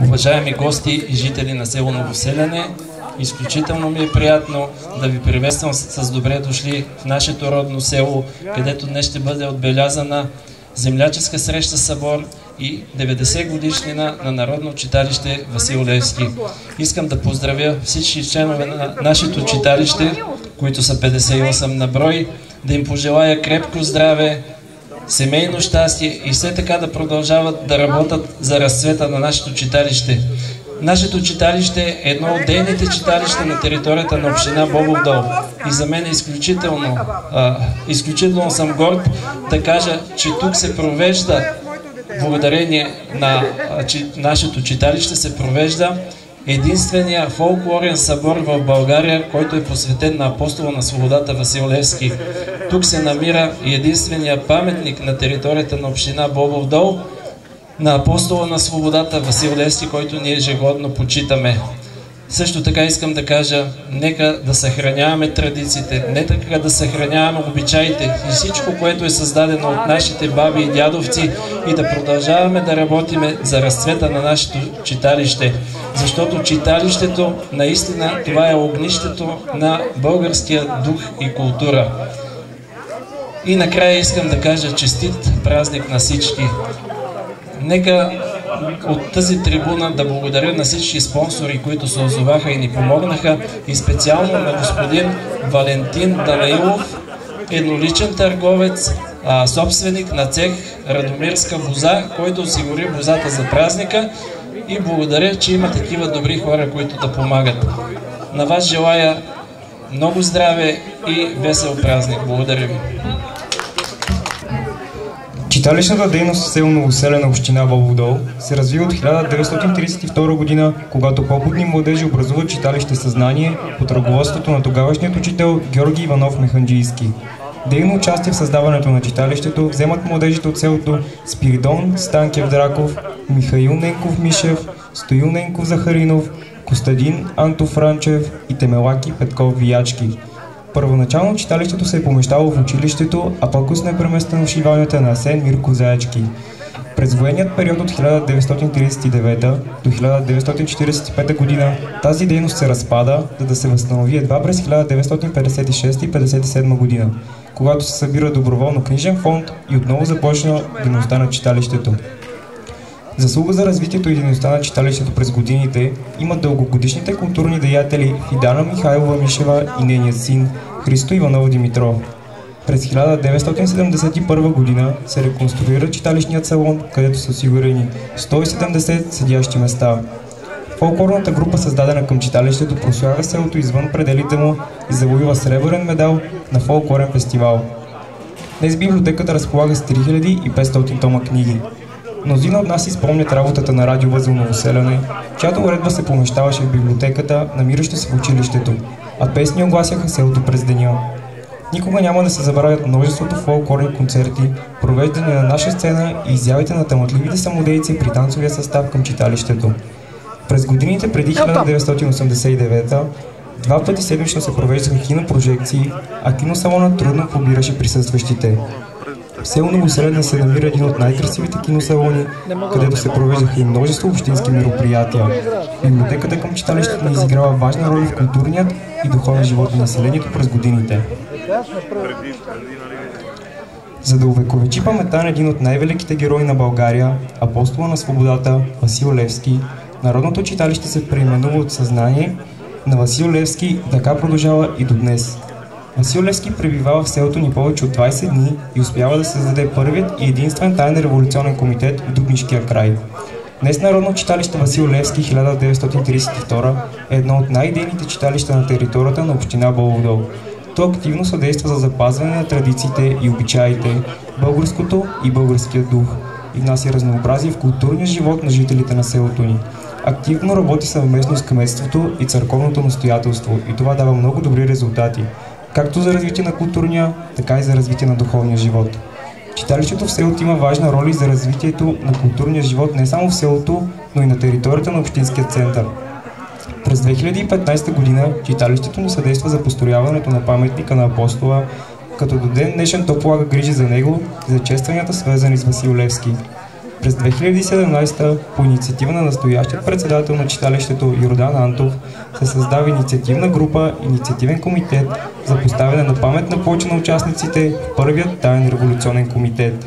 уважаеми гости и жители на село Новоселяне. Изключително ми е приятно да ви приветствам с добре дошли в нашето родно село, където днес ще бъде отбелязана земляческа среща събор и 90 годишнина на Народно читалище Васил Левски. Искам да поздравя всички членове на нашето читалище, които са 58 на брой, да им пожелая крепко здраве, семейно щастие и все така да продължават да работят за разцвета на нашето читалище. Нашето читалище е едно от дейните читалища на територията на община Бобов дол. И за мен е изключително, а, изключително съм горд да кажа, че тук се провежда, благодарение на а, че, нашето читалище, се провежда единствения фолклорен събор в България, който е посветен на апостола на свободата Васил Левски. Тук се намира и единствения паметник на територията на община Бобов дол – на апостола на свободата Васил Левски, който ние ежегодно почитаме. Също така искам да кажа, нека да съхраняваме традициите, нека да съхраняваме обичаите и всичко, което е създадено от нашите баби и дядовци и да продължаваме да работиме за разцвета на нашето читалище. Защото читалището, наистина, това е огнището на българския дух и култура. И накрая искам да кажа честит празник на всички. Нека от тази трибуна да благодаря на всички спонсори, които се озоваха и ни помогнаха и специално на господин Валентин Далаилов, едноличен търговец, собственик на цех Радомирска воза, който осигури возата за празника и благодаря, че има такива добри хора, които да помагат. На вас желая много здраве и весел празник. Благодаря ви. Читалищната дейност в село Новоселена община Бободол се развива от 1932 година, когато по-будни младежи образуват читалище Съзнание под ръководството на тогавашният учител Георги Иванов Механджийски. Дейно участие в създаването на читалището вземат младежите от селото Спиридон Станкев Драков, Михаил Ненков Мишев, Стоил Ненков Захаринов, Костадин Антов Ранчев и Темелаки Петков Виячки – Първоначално читалището се е помещало в училището, а по-късно е преместено в шивалнята на Асен Мирко Заячки. През военният период от 1939 до 1945 година тази дейност се разпада, за да се възстанови едва през 1956 и 1957 година, когато се събира доброволно книжен фонд и отново започна дейността на читалището. Заслуга за развитието и дейността на читалището през годините имат дългогодишните културни деятели Фидана Михайлова Мишева и нейният син Христо Иванов Димитров. През 1971 година се реконструира читалищният салон, където са осигурени 170 седящи места. Фолклорната група, създадена към читалището, прославя селото извън пределите му и завоюва сребърен медал на фолклорен фестивал. Днес библиотеката разполага с 3500 тома книги. Мнозина от нас изпомнят работата на радио Възел Новоселяне, чиято уредба се помещаваше в библиотеката, намираща се в училището, а песни огласяха селото през деня. Никога няма да се забравят множеството фолклорни концерти, провеждани на наша сцена и изявите на тъмътливите самодейци при танцовия състав към читалището. През годините преди 1989 два пъти седмично се провеждаха кинопрожекции, а киносалона трудно побираше присъстващите. В село Новоселена се намира един от най-красивите киносалони, където се провеждаха и множество общински мероприятия. Библиотеката към читалището ни изиграва важна роля в културният и духовен живот на населението през годините. За да увековечи памета на един от най-великите герои на България, апостола на свободата Васил Левски, Народното читалище се преименува от съзнание на Васил Левски, така продължава и до днес – Васил Левски пребивава в селото ни повече от 20 дни и успява да създаде първият и единствен тайен революционен комитет в Дубнишкия край. Днес Народно читалище Васил Левски 1932 е едно от най-дейните читалища на територията на община Боловдол. То активно съдейства за запазване на традициите и обичаите, българското и българския дух и внася разнообразие в културния живот на жителите на селото ни. Активно работи съвместно с кметството и църковното настоятелство и това дава много добри резултати както за развитие на културния, така и за развитие на духовния живот. Читалището в селото има важна роля и за развитието на културния живот не само в селото, но и на територията на Общинския център. През 2015 година читалището ни съдейства за построяването на паметника на апостола, като до ден днешен то полага грижи за него и за честванията свързани с Васил Левски. През 2017 по инициатива на настоящия председател на читалището Йордан Антов се създава инициативна група, инициативен комитет за поставяне на памет на плоча на участниците в първият таен революционен комитет.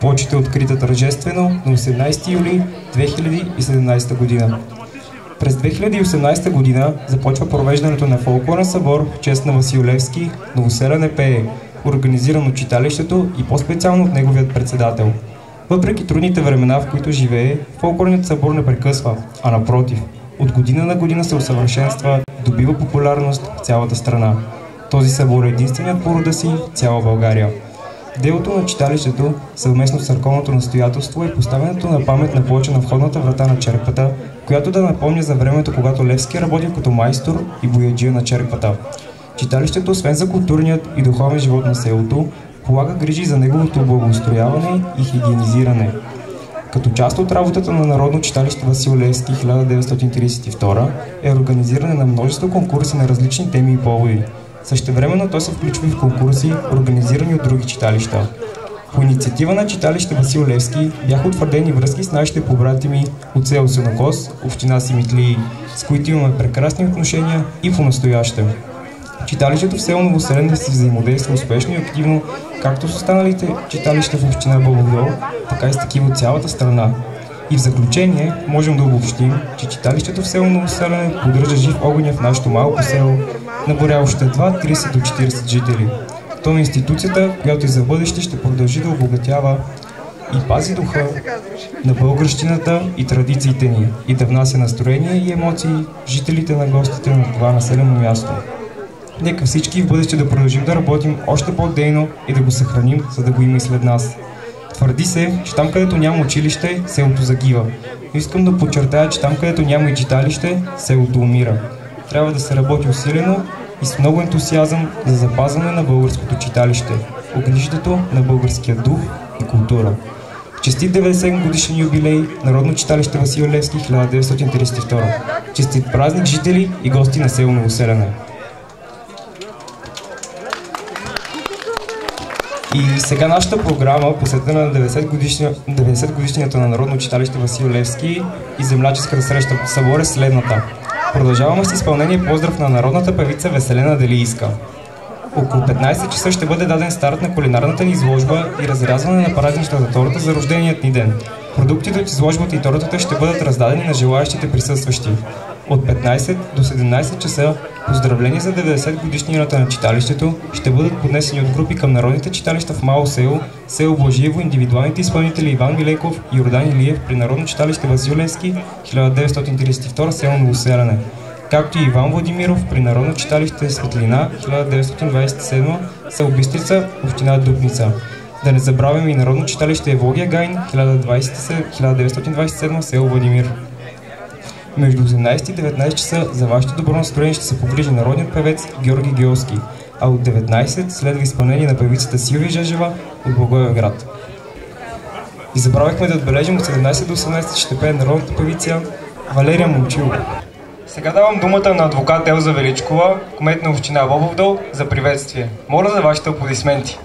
Плочът е открита тържествено на 18 юли 2017 година. През 2018 година започва провеждането на фолклорен събор в чест на Васил Левски, новоселен ЕПЕ, организиран от читалището и по-специално от неговият председател. Въпреки трудните времена, в които живее, фолклорният събор не прекъсва, а напротив, от година на година се усъвършенства добива популярност в цялата страна. Този събор е единственият по рода си в цяла България. Делото на читалището, съвместно с църковното настоятелство е поставянето на памет на плоча на входната врата на черквата, която да напомня за времето, когато Левски работи като майстор и бояджия на черквата. Читалището, освен за културният и духовен живот на селото, полага грижи за неговото благоустрояване и хигиенизиране. Като част от работата на Народно читалище Васил Левски 1932 е организиране на множество конкурси на различни теми и поводи. Същевременно то се включва в конкурси, организирани от други читалища. По инициатива на читалище Васил Левски бяха утвърдени връзки с нашите побрати ми от село Сенокос, община Симитлии, с които имаме прекрасни отношения и по настояще. Читалището в село Новоселене си взаимодейства успешно и активно както с останалите читалища в община Бълбодол, така и с такива от цялата страна. И в заключение можем да обобщим, че читалището в село Новоселене поддържа жив огъня в нашето малко село, наборяващо едва 30 до 40 жители. То е институцията, която и за бъдеще ще продължи да обогатява и пази духа на българщината и традициите ни и да внася настроение и емоции жителите на гостите на това населено място. Нека всички в бъдеще да продължим да работим още по-дейно и да го съхраним, за да го има и след нас. Твърди се, че там където няма училище, селото загива. Но искам да подчертая, че там където няма и читалище, селото умира. Трябва да се работи усилено и с много ентусиазъм за запазване на българското читалище, огнището на българския дух и култура. Честит 90 годишен юбилей Народно читалище Васил Левски 1932. Честит празник жители и гости на село Новоселене. И сега нашата програма, посветена на 90, годишния, 90 годишнията на Народно читалище Васил Левски и земляческата среща по събор е следната. Продължаваме с изпълнение поздрав на народната певица Веселена Делийска. Около 15 часа ще бъде даден старт на кулинарната ни изложба и разрязване на празничната торта за рожденият ни ден. Продуктите от изложбата и тортата ще бъдат раздадени на желаящите присъстващи. От 15 до 17 часа поздравления за 90 годишнината на читалището ще бъдат поднесени от групи към народните читалища в Мало село, село Блажиево, индивидуалните изпълнители Иван Милеков и Йордан Илиев при Народно читалище Василевски 1932 село Новоселяне, както и Иван Владимиров при Народно читалище Светлина 1927 село Бистрица, община Дупница. Да не забравяме и Народно читалище Евлогия Гайн 1927 село Владимир. Между 18 и 19 часа за вашето добро настроение ще се погрижи народният певец Георги Георски, а от 19 следва изпълнение на певицата Силвия Жежева от Благоевград. И забравихме да отбележим от 17 до 18 ще пее народната певица Валерия Момчилова. Сега давам думата на адвокат Елза Величкова, кмет на община Бобовдол, за приветствие. Моля за вашите аплодисменти.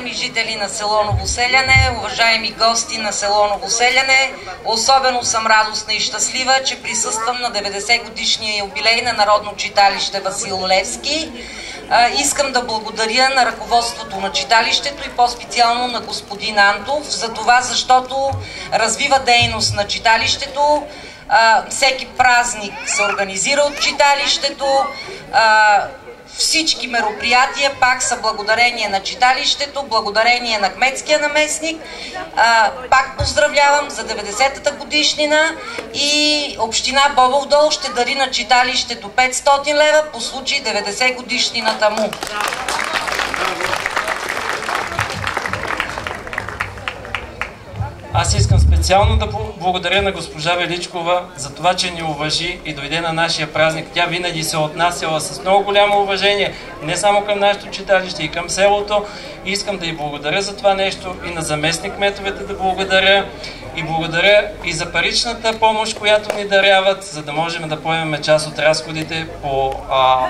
Уважаеми жители на село Новоселяне, уважаеми гости на село Новоселяне, особено съм радостна и щастлива, че присъствам на 90 годишния юбилей на Народно читалище Васил Левски. Искам да благодаря на ръководството на читалището и по-специално на господин Антов за това, защото развива дейност на читалището. Всеки празник се организира от читалището всички мероприятия пак са благодарение на читалището, благодарение на кметския наместник. А, пак поздравлявам за 90-та годишнина и община Бобов ще дари на читалището 500 лева по случай 90 годишнината му. Аз искам специално да благодаря на госпожа Величкова за това, че ни уважи и дойде на нашия празник. Тя винаги се отнасяла с много голямо уважение, не само към нашето читалище, и към селото. Искам да й благодаря за това нещо и на заместник метовете да благодаря. И благодаря и за паричната помощ, която ни даряват, за да можем да поемем част от разходите по а,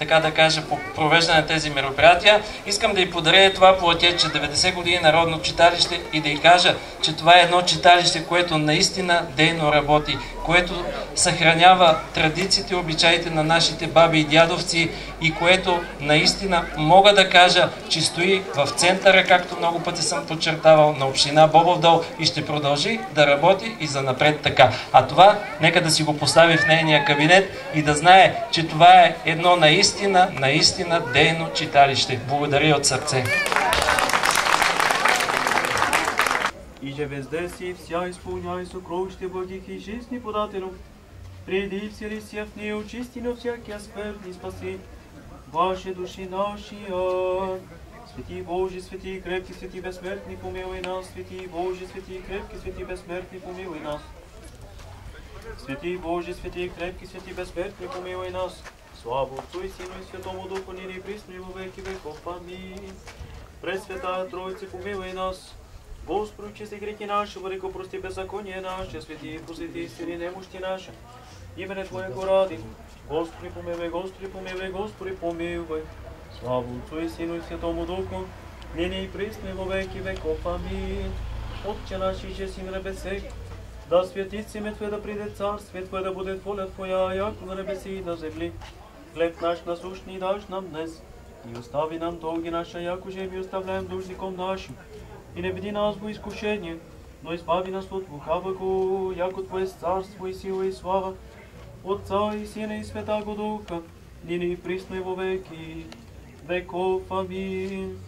така да кажа, по провеждане на тези мероприятия. Искам да й подаря това платече 90 години Народно читалище и да й кажа, че това е едно читалище, което наистина дейно работи, което съхранява традициите и обичаите на нашите баби и дядовци и което наистина мога да кажа, че стои в центъра, както много пъти съм подчертавал, на община Бобовдол и ще продължи да работи и за напред така. А това, нека да си го постави в нейния кабинет и да знае, че това е едно наистина, наистина дейно читалище. Благодаря от сърце. И же везде си вся изпълняй сокровище благих и жизни подателю. Приди всели си в нея очисти на всякия скверни спаси. Ваши души нашия. Свети Божи, свети крепки, свети безсмертни, помилуй нас. Свети Божи, свети крепки, свети безсмертни, помилуй нас. Свети Божи, свети крепки, свети безсмертни, помилуй нас. Слава Отцу и Сину и Святому Духу, нині и присно и во веки веков. Аминь. Пресвятая Троица, помилуй нас. Господи, чисти грехи наши, владыко, прости беззаконие наше, святи, посвети истини немощи наши. Имене Твоего ради. Господи, помилуй, Господи, помилуй, Господи, помилуй. Слава Отцу и Сину и Святому Духу, ныне и присно и во веки веков. Аминь. Отче наш, иже си на небесех, да светит име Твое, да приде царствие Твое, да будет воля Твоя, яко на небеси и на земли. Хлеб наш насущный дашь нам днес, и остави нам долги наши, яко же ми оставляем должником нашим. И не веди нас во искушение, но избави нас от лукавого, яко Твое царство и сила и слава, Отца и Сина и Святаго Духа, нине и присно и во веки веков. Аминь.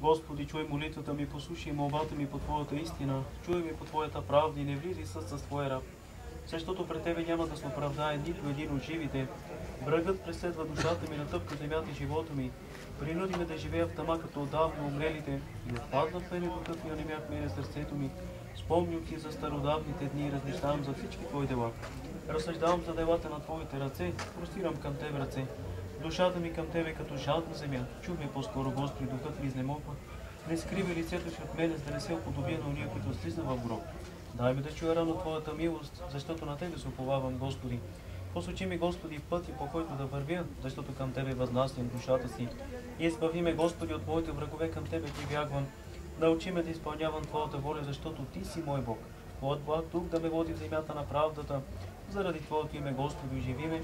Господи, чуй молитвата ми, послушай молбата ми по Твоята истина, чуй ми по Твоята правда и не влизай съд с Твоя раб. Защото пред Тебе няма да се оправдае нито един от живите. Врагът преследва душата ми, натъпка земята и живота ми. Принуди ме да живея в тъма като отдавна умрелите. И отпадна в мене духът ми, онемях мене сърцето ми. Спомнюки за стародавните дни, размишлявам за всички Твои дела. Разсъждавам за делата на Твоите ръце, простирам към Тебе ръце. Душата ми към Тебе като жадна земя. Чуй ме по-скоро, Господи, духът ми изнемогва. Не скривай лицето си от мене, за да не се уподобя на уния, които слизна в гроб. Дай ми да чуя рано Твоята милост, защото на Тебе се уповавам, Господи. Посочи ми, Господи, пъти, по който да вървя, защото към Тебе възнасям душата си. И избави ме, Господи, от моите врагове, към Тебе ти бягвам. Научи ме да изпълнявам Твоята воля, защото Ти си мой Бог. Твоят благ дух да ме води в земята на правдата. Заради Твоето име, Господи, оживи ме.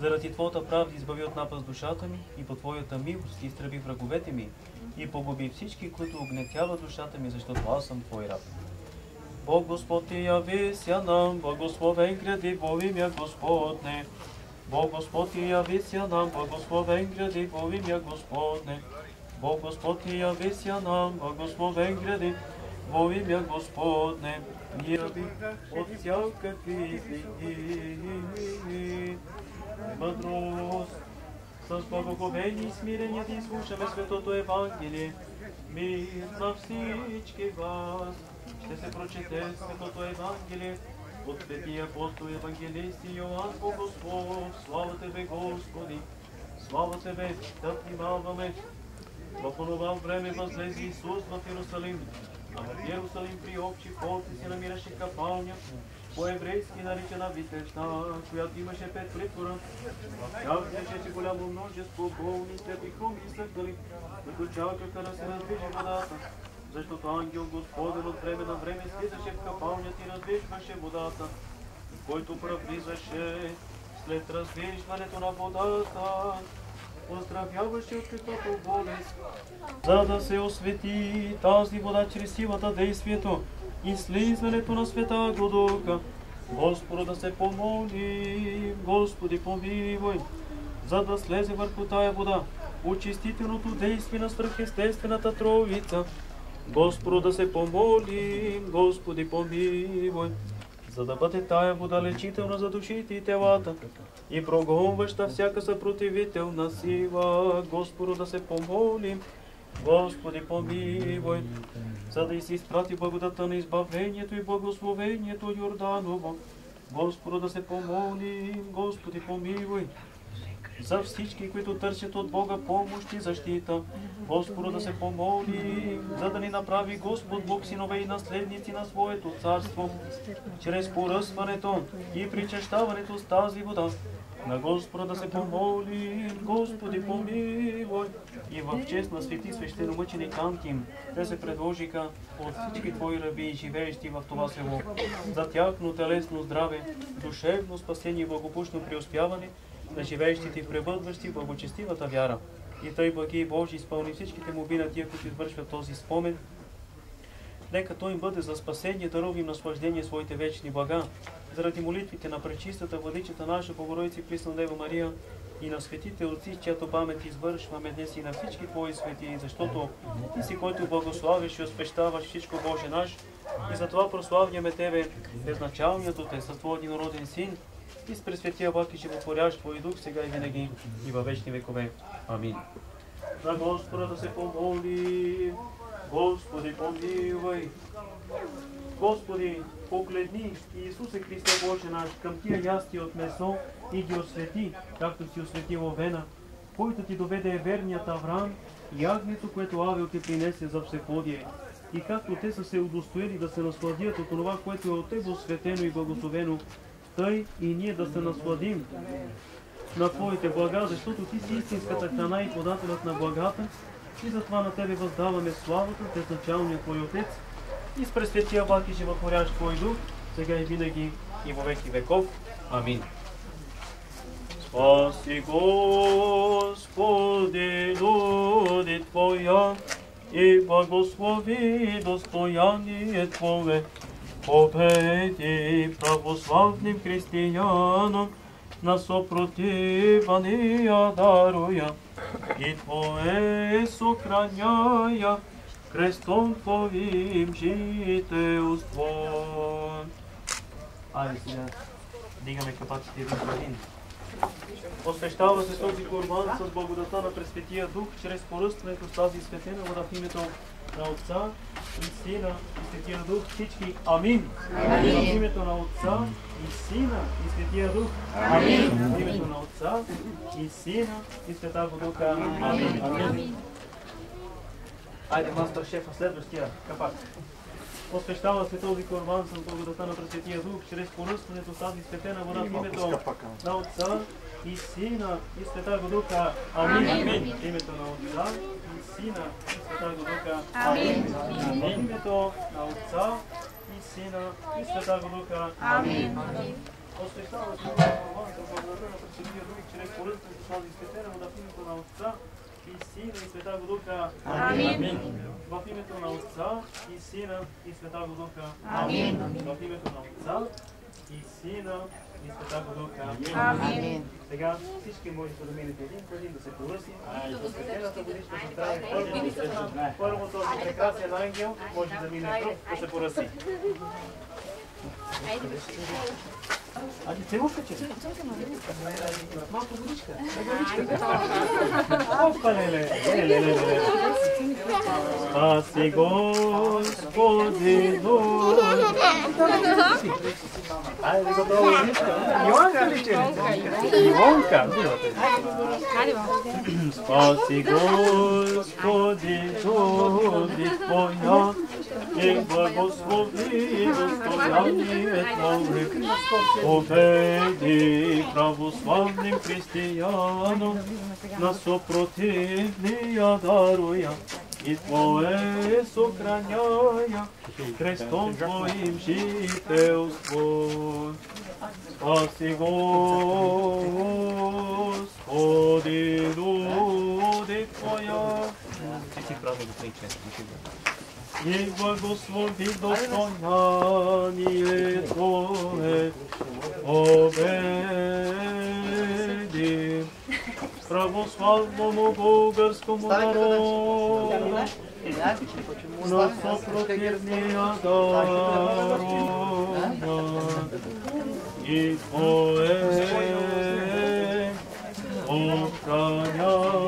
Заради Твоята правда избави от напаст душата ми и по Твоята милост изтреби враговете ми и погуби всички, които огнетяват душата ми, защото аз съм Твой раб. Бог Господ ти явися нам, благословен гради во имя Господне. Бог Господ ти явися нам, благословен гради во имя Господне. Бог Господ ти явися нам, благословен гради во имя Господне. Яви от всякакви злини. Мъдрост, с благоговение и смирение да изслушаме Светото Евангелие. Мир на всички вас. Ще се прочете Светото Евангелие от Светия апостол Евангелист и Йоанн Богослов. Слава Тебе, Господи! Слава Тебе, да внимаваме. В онова време възлезе Исус в Иерусалим, а в Иерусалим при общи полци се намираше капалня, по-еврейски наричана Витешна, която имаше пет притвора. В тях лежеше голямо множество болни, слепи, хруми и съгнали, които чакаха да се раздвижи водата. Защото ангел Господен от време на време слизаше в капалнята и раздвижваше водата, който правлизаше след раздвижването на водата оздравяваше от каквато болест, за да се освети тази вода чрез силата действието и слизането на света Духа. Господу да се помоли, Господи помилуй, за да слезе върху тая вода очистителното действие на свръхестествената Троица. Господу да се помоли, Господи помилуй, за да бъде тая вода лечителна за душите и телата и прогонваща всяка съпротивителна сила. Господу да се помолим, Господи помилуй, за да си изпрати благодата на избавлението и благословението Йорданово. Господу да се помолим, Господи помилуй, за всички, които търсят от Бога помощ и защита. Господу да се помоли, за да ни направи Господ Бог синове и наследници на Своето царство, чрез поръсването и причащаването с тази вода. На Господа да се помоли, Господи помилуй. И в чест на свети свещеномъченик Антим, те се предложиха от всички Твои раби, живеещи в това село, за тяхно телесно здраве, душевно спасение и благопушно преуспяване на живеещите и пребъдващи благочестивата вяра. И тъй благи Божи изпълни всичките моби на тия, които извършват този спомен, Нека той им бъде за спасение, дарови им наслаждение своите вечни блага. Заради молитвите на пречистата владичата наша Богородица и Присна Дева Мария и на светите отци, чиято памет извършваме днес и на всички Твои свети, защото Ти си, който благославиш и оспещаваш всичко Боже наш, и затова прославяме Тебе, безначалният Отец, с Твой единороден Син, и с пресветия Бог и животворящ Твой Дух, сега и винаги, и във вечни векове. Амин. На Господа да се помоли. Господи, помилуй! Господи, погледни Иисусе Христе Боже наш към тия ясти от месо и ги освети, както си осветил овена, който ти доведе верният Авраам и агнето, което Авел ти принесе за всеплодие. И както те са се удостоили да се насладят от това, което е от Тебе осветено и благословено, тъй и ние да се насладим на Твоите блага, защото Ти си истинската храна и подателят на благата, и затова на Тебе въздаваме славата, безначалния Твой Отец, и с пресветия Бог и животворящ Твой Дух, сега и винаги и во веки веков. Амин. Спаси Господи, люди Твоя, и благослови достояние Твое, победи православным християнам, на сопротивания даруя, и Твое сохраняя, крестом Твоим жителство. Айде сега, дигаме капаците един. Посвещава се този курбан с благодата на Пресветия Дух, чрез поръстването с тази светена вода в името на Отца и Сина и Светия Дух. Всички Амин. Амин. В името на Отца и Сина и Светия Дух. Амин. В името на Отца и Сина и Света Духа. Амин. Амин. Айде, мастер шефа, следващия капак. Посвещава се този корбан с благодата на Пресветия Дух, чрез поръстването с тази светена вода в името на Отца и Сина и Света Духа. Амин. Амин. В името на Отца Сина и Света Духа. Амин. В името на Отца и Сина и Света Духа. Амин. Посвещава се този корбан с благодата на Пресветия Дух, чрез поръстването с тази светена вода в името на Отца и Сина и Света Духа. Амин. В името на Отца и Сина и Света Духа. Амин. В името на Отца и Сина и Света Духа. Амин. Сега всички можете да минете един по един да се поръси. Светената водичка се прави първо. Първо този прекрасен ангел може да мине пръв да се поръси. Ади целувка че? Малко водичка. Опа, леле, леле, леле, леле. Спаси Господи, Дух. Айде го долу водичка. Иванка ли че? Иванка. Спаси Господи, Дух Твоя, и благослови достояние Твое. Победи православным християнам на сопротивния даруя и Твое сохраняя крестом Твоим жителство. Спаси Господи, люди Твоя. Всички правда го и благослови достояние Твое, победи православному българскому народу на съпротивния даруя и Твое охраняя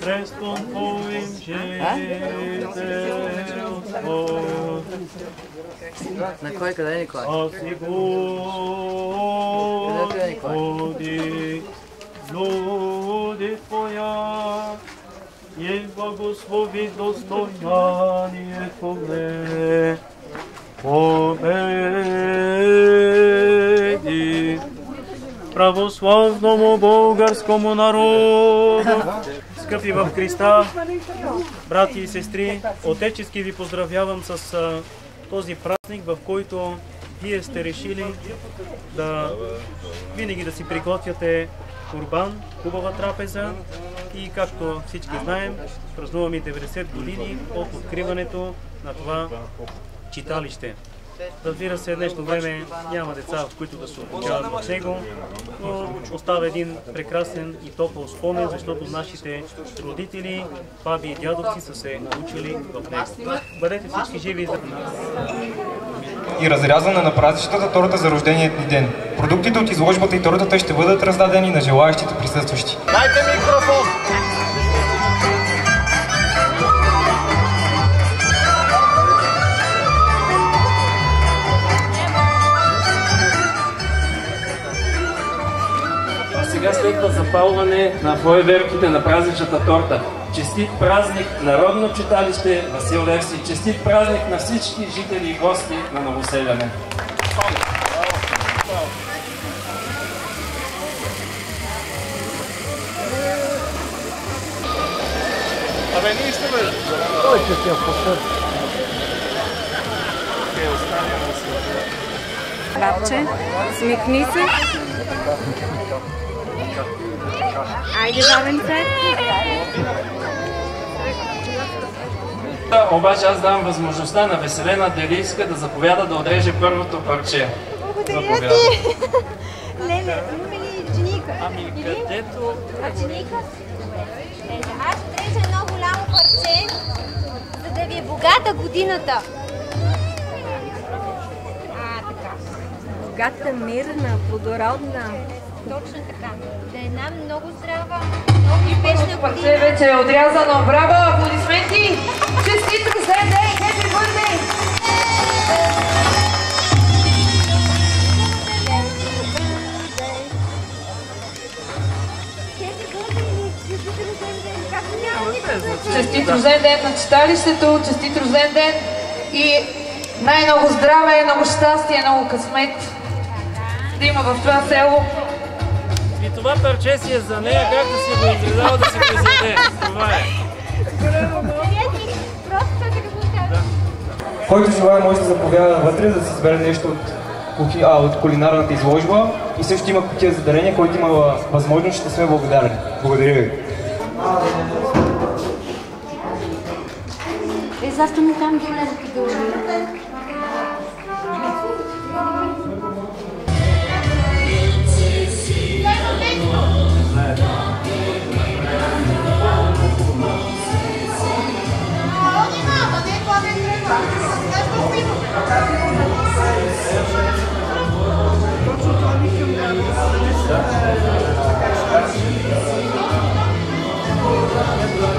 крестом Твоим жителство. На кой къде е Николай? Спаси Господи, люди Твоя, и благослови достояние Твое. Победи православному българскому народу. Скъпи в Христа, брати и сестри, отечески ви поздравявам с този празник, в който вие сте решили да винаги да си приготвяте курбан, хубава трапеза и както всички знаем, празнуваме 90 години от откриването на това читалище. Разбира се, днешно време няма деца, в които да се обучават в него, но остава един прекрасен и топъл спомен, защото нашите родители, баби и дядовци са се учили в него. Бъдете всички живи и здрави! и разрязване на празничната торта за рожденият ни ден. Продуктите от изложбата и тортата ще бъдат раздадени на желаящите присъстващи. Дайте микрофон! А сега следва запалване на фойерверките на празничната торта. Честит празник Народно читалище Васил Левси. Честит празник на всички жители и гости на Новоселяне. Бабче, смихни се. Айде, бабенце. Обаче аз давам възможността на Веселена Делийска да заповяда да отреже първото парче. Благодаря ти. Леле, имаме ли дженика? Ами където... А дженика? Ето, аз отрежа едно голямо парче, за да ви е богата годината. А, така. Богата, мирна, плодородна. Точно така. Да е една много здрава, много успешна Парче година. вече е отрязано. Браво! Аплодисменти! Честит рожден ден! Happy birthday! Честит рожден ден на читалището, честит рожден ден и най-много здраве, много щастие, много късмет да има в това село. Това парче си е за нея, както си го изредал да си го изяде. Това е. Да. Който желая може да заповяда вътре, да си избере нещо от, кухи, а, от кулинарната изложба и също има кутия за дарение, който има възможност, ще сме благодарни. Благодаря ви. Е, защо ми там долу, долу. Thank you.